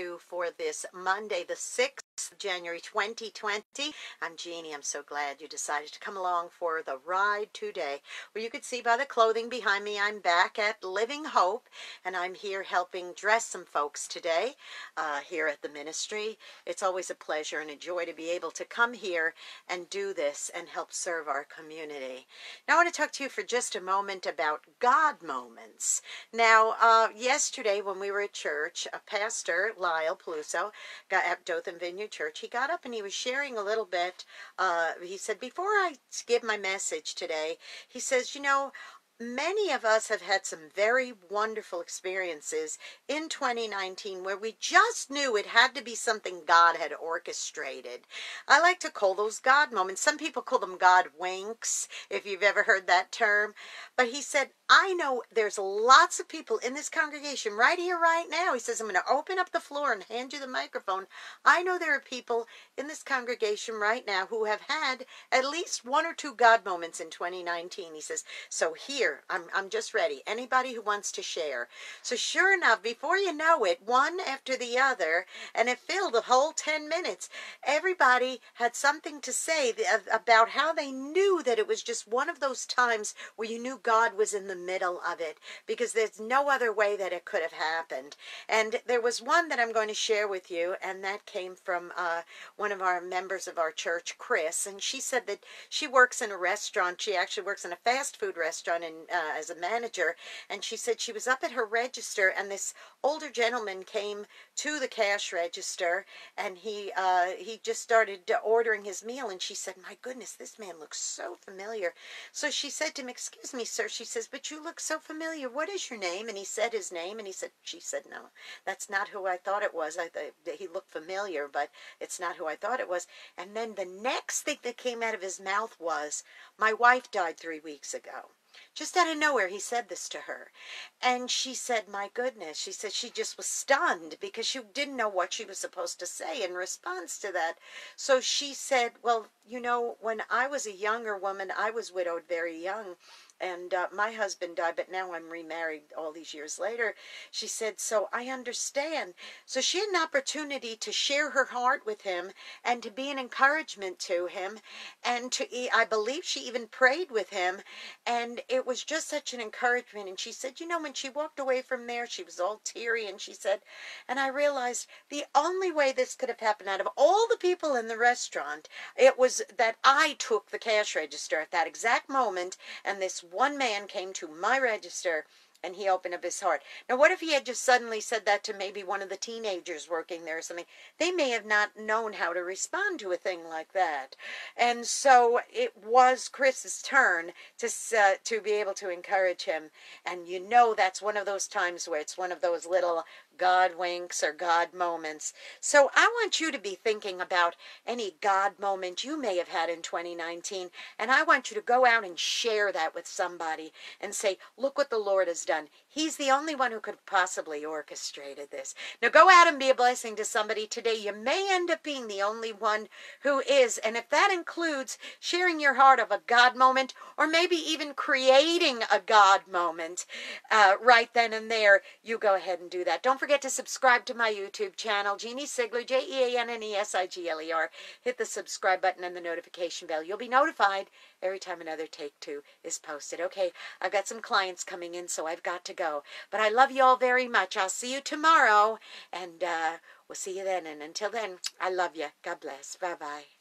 for this Monday, the 6th January 2020. I'm Jeanne. I'm so glad you decided to come along for the ride today. Well, you could see by the clothing behind me, I'm back at Living Hope, and I'm here helping dress some folks today uh, here at the ministry. It's always a pleasure and a joy to be able to come here and do this and help serve our community. Now, I want to talk to you for just a moment about God moments. Now, uh, yesterday when we were at church, a pastor, Lyle Peluso, got at Dothan Vineyard church, he got up and he was sharing a little bit. Uh, he said, Before I give my message today, he says, You know, many of us have had some very wonderful experiences in 2019 where we just knew it had to be something God had orchestrated. I like to call those God moments. Some people call them God winks, if you've ever heard that term. But he said, I know there's lots of people in this congregation right here, right now. He says, I'm going to open up the floor and hand you the microphone. I know there are people in this congregation right now who have had at least one or two God moments in 2019. He says, So here, I'm, I'm just ready. Anybody who wants to share. So, sure enough, before you know it, one after the other, and it filled the whole 10 minutes, everybody had something to say about how they knew that it was just one of those times where you knew God was in the middle of it because there's no other way that it could have happened. And there was one that I'm going to share with you, and that came from uh, one of our members of our church, Chris. And she said that she works in a restaurant. She actually works in a fast food restaurant uh, as a manager. And she said she was up at her register, and this older gentleman came to the cash register, and he uh, he just started ordering his meal. And she said, "My goodness, this man looks so familiar." So she said to him, "Excuse me, sir." She says, "But you look so familiar. What is your name?" And he said his name, and he said, "She said, no, that's not who I thought it was. I thought he looked familiar, but it's not who I thought it was." And then the next thing that came out of his mouth was, "My wife died three weeks ago." Just out of nowhere, he said this to her. And she said, My goodness. She said she just was stunned because she didn't know what she was supposed to say in response to that. So she said, Well, you know, when I was a younger woman, I was widowed very young and uh, my husband died, but now I'm remarried all these years later. She said, So I understand. So she had an opportunity to share her heart with him and to be an encouragement to him. And to, I believe she even prayed with him. And it was just such an encouragement. And she said, You know, when she walked away from there, she was all teary. And she said, And I realized the only way this could have happened out of all the people in the restaurant, it was that I took the cash register at that exact moment. And this one man came to my register and he opened up his heart. Now, what if he had just suddenly said that to maybe one of the teenagers working there or something? They may have not known how to respond to a thing like that. And so it was Chris's turn to uh, to be able to encourage him. And you know that's one of those times where it's one of those little God winks or God moments. So I want you to be thinking about any God moment you may have had in 2019. And I want you to go out and share that with somebody and say, look what the Lord has done. He's the only one who could possibly orchestrated this. Now go out and be a blessing to somebody today. You may end up being the only one who is. And if that includes sharing your heart of a God moment or maybe even creating a God moment uh, right then and there, you go ahead and do that. Don't forget to subscribe to my YouTube channel, Jeanne Sigler, J E A N N E S I G L E R. Hit the subscribe button and the notification bell. You'll be notified every time another Take Two is posted. Okay, I've got some clients coming in, so I've got to go. But I love you all very much. I'll see you tomorrow, and uh, we'll see you then. And until then, I love you. God bless. Bye bye.